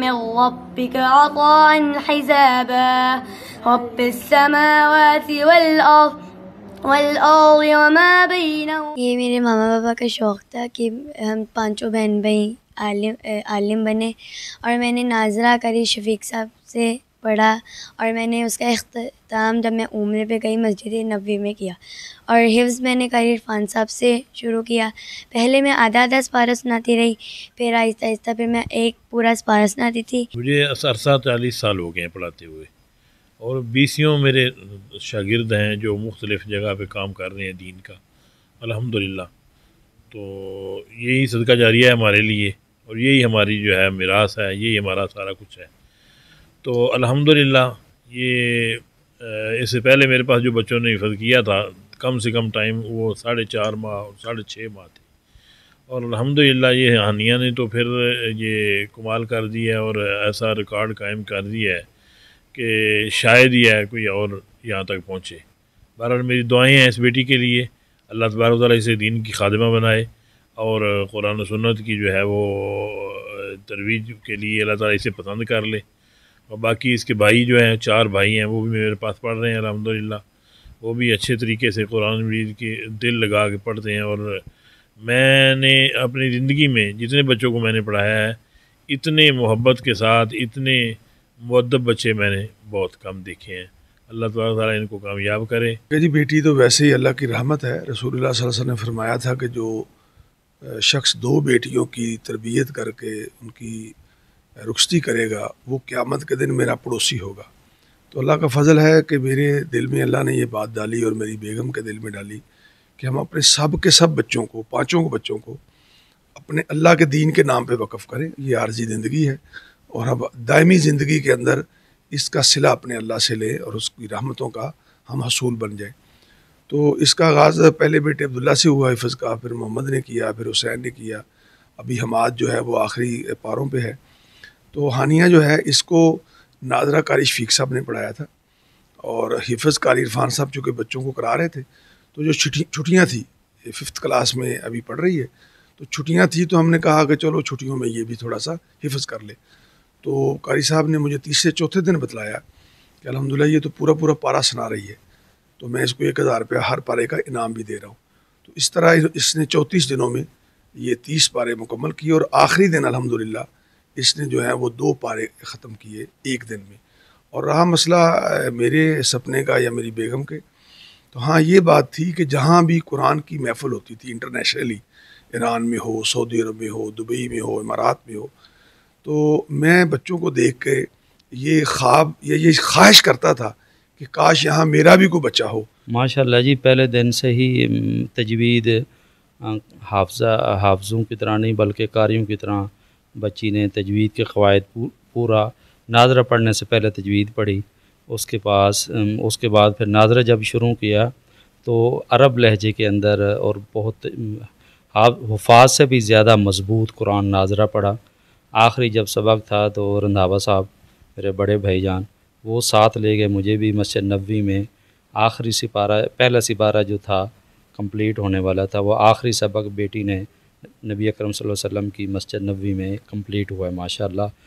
من ربك عطاء حزابا رب السماوات والأرض والأرض وما بينهما. یہ میرے ماما بابا کا شوق تھا کہ ہم پانچوں بہن بھائی عالم بنے اور میں نے ناظرہ کری شفیق صاحب سے پڑھا اور میں نے اس کا اختتام جب میں عمرے پہ گئی مسجد نبوی میں کیا اور حفظ میں نے کری عرفان صاحب سے شروع کیا۔ پہلے میں آدھا آدھا سپارہ سناتی رہی، پھر آہستہ آہستہ پھر میں ایک پورا سپارہ سناتی تھی۔ مجھے عرصہ چالیس سال ہو گئے ہیں پڑھاتے ہوئے۔ اور بیسیوں میرے شاگرد ہیں جو مختلف جگہ پہ کام کر رہے ہیں دین کا۔ الحمدللہ۔ تو یہی صدقہ جاریہ ہے ہمارے لیے اور یہی ہماری جو ہے میراث ہے، یہی ہمارا سارا کچھ ہے۔ تو الحمدللہ یہ اس سے پہلے میرے پاس جو بچوں نے حفظ کیا تھا، کم سے کم ٹائم وہ ساڑھے چار ماہ اور ساڑھے چھ ماہ تھے۔ اور الحمدللہ یہ ہانیہ نے تو پھر یہ کمال کر دیا ہے اور ایسا ریکارڈ قائم کر دیا ہے کہ شاید ہی ہے کوئی اور یہاں تک پہنچے۔ بہرحال میری دعائیں ہیں اس بیٹی کے لیے۔ اللہ تبارک تعالیٰ اسے دین کی خادمہ بنائے اور قرآن و سنت کی جو ہے وہ ترویج کے لیے اللہ تعالیٰ اسے پسند کر لے۔ اور باقی اس کے بھائی جو ہیں، چار بھائی ہیں، وہ بھی میرے پاس پڑھ رہے ہیں، الحمدللہ۔ وہ بھی اچھے طریقے سے قرآن مجید کے دل لگا کے پڑھتے ہیں اور میں نے اپنی زندگی میں جتنے بچوں کو میں نے پڑھایا ہے، اتنے محبت کے ساتھ، اتنے معدب بچے میں نے بہت کم دیکھے ہیں۔ اللہ تعالیٰ تعالیٰ ان کو کامیاب کرے۔ جی بیٹی تو ویسے ہی اللہ کی رحمت ہے، رسول اللہ صلی اللہ علیہ وسلم نے فرمایا تھا کہ جو شخص دو بیٹیوں کی تربیت کر کے ان کی رخصتی کرے گا، وہ قیامت کے دن میرا پڑوسی ہوگا۔ تو اللہ کا فضل ہے کہ میرے دل میں اللہ نے یہ بات ڈالی اور میری بیگم کے دل میں ڈالی کہ ہم اپنے سب کے سب بچوں کو، پانچوں کو بچوں کو اپنے اللہ کے دین کے نام پہ وقف کریں۔ یہ عارضی زندگی ہے اور ہم دائمی زندگی کے اندر اس کا صلہ اپنے اللہ سے لیں اور اس کی رحمتوں کا ہم حصول بن جائیں۔ تو اس کا آغاز پہلے بیٹے عبداللہ سے ہوا، حفظ کا، پھر محمد نے کیا، پھر حسین نے کیا۔ ابھی حماد جو ہے وہ آخری پاروں پہ ہے۔ تو ہانیہ جو ہے، اس کو ناظرہ قاری شفیق صاحب نے پڑھایا تھا اور حفظ قاری عرفان صاحب چونکہ بچوں کو کرا رہے تھے، تو جو چھٹیاں تھیں ففتھ کلاس میں ابھی پڑھ رہی ہے، تو چھٹیاں تھیں تو ہم نے کہا کہ چلو چھٹیوں میں یہ بھی تھوڑا سا حفظ کر لے۔ تو قاری صاحب نے مجھے تیسرے چوتھے دن بتلایا کہ الحمدللہ یہ تو پورا پورا پارا سنا رہی ہے، تو میں اس کو ایک ہزار روپیہ ہر پارے کا انعام بھی دے رہا ہوں۔ تو اس طرح اس نے چونتیس دنوں میں یہ تیس پارے مکمل کیے اور آخری دن الحمدللہ اس نے جو ہے وہ دو پارے ختم کیے ایک دن میں۔ اور رہا مسئلہ میرے سپنے کا یا میری بیگم کے۔ تو ہاں یہ بات تھی کہ جہاں بھی قرآن کی محفل ہوتی تھی انٹرنیشنلی ایران میں ہو، سعودی عرب میں ہو، دبئی میں ہو، امارات میں ہو، تو میں بچوں کو دیکھ کے یہ خواب یا یہ خواہش کرتا تھا کہ کاش یہاں میرا بھی کوئی بچہ ہو۔ ماشاء اللہ جی پہلے دن سے ہی تجوید حافظہ، حافظوں کی طرح نہیں، بلکہ قاریوں کی طرح بچی نے تجوید کے قواعد پورا ناظرہ پڑھنے سے پہلے تجوید پڑھی، اس کے پاس اس کے بعد پھر ناظرہ جب شروع کیا تو عرب لہجے کے اندر اور بہت حفاظ سے بھی زیادہ مضبوط قرآن ناظرہ پڑھا۔ آخری جب سبق تھا تو رندھاوا صاحب، میرے بڑے بھائی جان، وہ ساتھ لے گئے مجھے بھی مسجد نبوی میں۔ آخری سپارہ، پہلا سپارہ جو تھا، کمپلیٹ ہونے والا تھا، وہ آخری سبق بیٹی نے نبی اکرم صلی اللہ علیہ وسلم کی مسجد نبوی میں کمپلیٹ ہوا ہے ماشاء اللہ